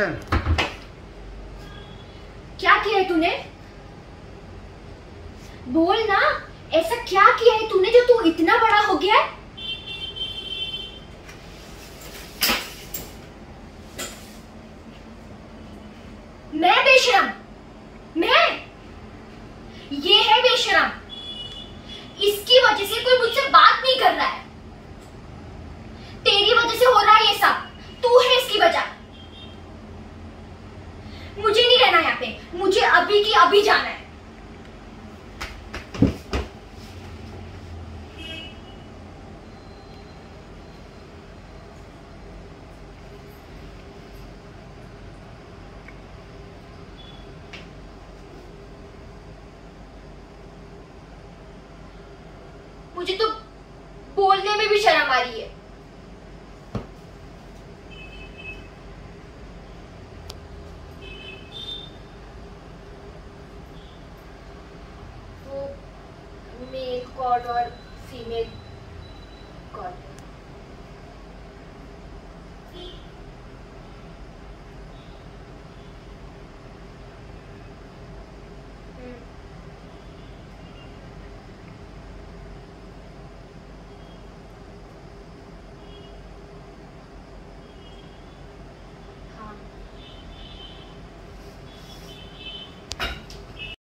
क्या किया है तूने? बोल ना, ऐसा क्या किया है तूने जो तू इतना बड़ा हो गया है? मैं बेशरम, मैं? ये है बेशरम। इसकी वजह से कोई मुझसे बात नहीं कर रहा है तेरी वजह से हो रहा है ये सब तू है इसकी वजह मुझे नहीं रहना यहाँ पे मुझे अभी की अभी जाना है। मुझे तो बोलने में भी शर्म आ रही है। मेल कॉड और फीमेल कॉड